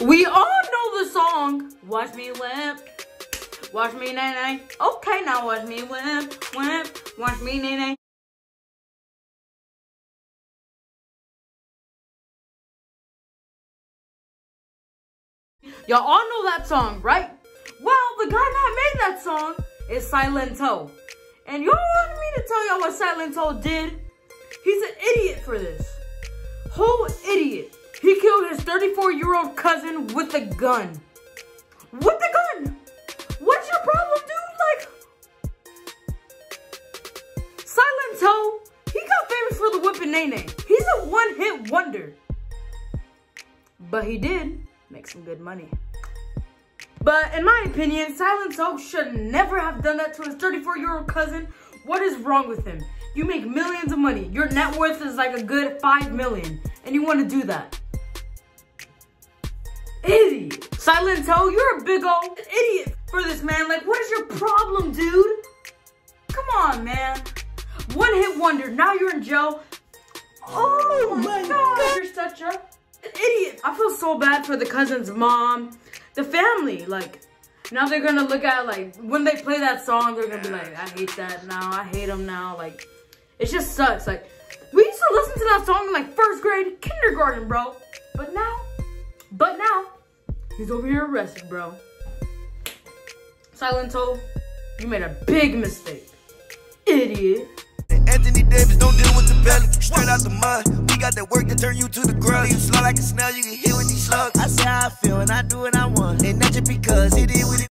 We all know the song. Watch me limp. Watch me Nae Nae. Okay, now watch me limp, limp. Watch me Nae Nae. Y'all all know that song, right? Well, the guy that made that song is Silent Silento. And y'all want me to tell y'all what Silent Silento did? He's an idiot for this. Whole idiot. He killed his 34 year old cousin with a gun. With the gun! What's your problem, dude? Like, Silento, he got famous for the whipping Nae Nae. He's a one hit wonder. But he did make some good money. But in my opinion, Silento should never have done that to his 34 year old cousin. What is wrong with him? You make millions of money. Your net worth is like a good 5 million. And you want to do that. Idiot. Silento, you're a big old idiot for this, man. Like, what is your problem, dude? Come on, man. One hit wonder. Now you're in jail. Oh, oh my god. god. You're such a idiot. I feel so bad for the cousin's mom, the family. Like, now they're gonna look at like when they play that song, they're gonna be like, I hate that now. I hate them now. Like, it just sucks. Like, we used to listen to that song in like first grade, kindergarten, bro. But now, but now, he's over here arrested, bro. Silento, you made a big mistake. Idiot. Anthony Davis, don't deal with the belly. Straight out the mud. We got that work to turn you to the grub. You slow like a snail, you get hit with these slugs. I say how I feel and I do what I want.